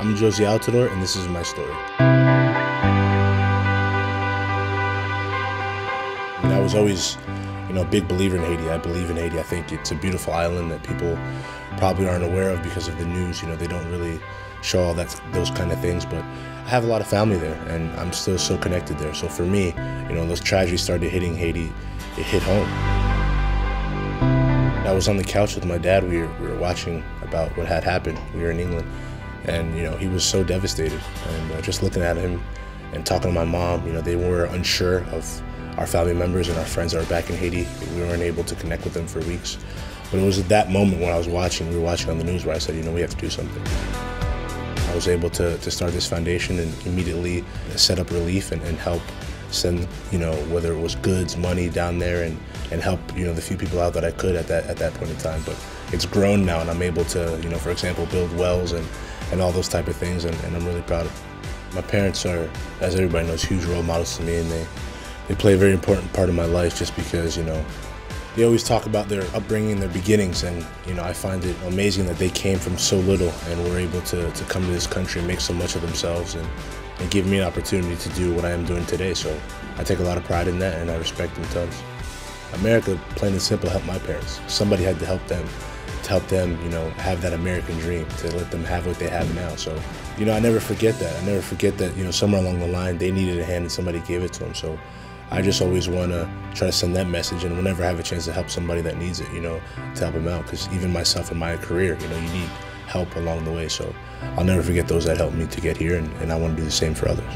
I'm Jozy Altidore, and this is my story. I was always, you know, a big believer in Haiti. I believe in Haiti. I think it's a beautiful island that people probably aren't aware of because of the news. You know, they don't really show all that those kind of things. But I have a lot of family there, and I'm still so connected there. So for me, you know, those tragedies started hitting Haiti. It hit home. I was on the couch with my dad. We were, we were watching about what had happened. We were in England, and you know, he was so devastated. And uh, just looking at him and talking to my mom, you know, they were unsure of our family members and our friends that are back in Haiti. We weren't able to connect with them for weeks. But it was at that moment when I was watching, we were watching on the news, where I said, you know, we have to do something. I was able to, to start this foundation and immediately set up relief and, and help send, you know, whether it was goods, money down there and, and help, you know, the few people out that I could at that at that point in time. But it's grown now and I'm able to, you know, for example, build wells and, and all those type of things and, and I'm really proud of. My parents are, as everybody knows, huge role models to me and they, they play a very important part of my life just because, you know, they always talk about their upbringing, their beginnings, and you know I find it amazing that they came from so little and were able to, to come to this country and make so much of themselves and, and give me an opportunity to do what I am doing today. So I take a lot of pride in that and I respect them tons. America, plain and simple, helped my parents. Somebody had to help them, to help them, you know, have that American dream, to let them have what they have now. So, you know, I never forget that. I never forget that, you know, somewhere along the line they needed a hand and somebody gave it to them. So I just always want to try to send that message, and whenever I have a chance to help somebody that needs it, you know, to help them out. Because even myself in my career, you know, you need help along the way. So I'll never forget those that helped me to get here, and, and I want to do the same for others.